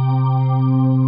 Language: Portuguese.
Música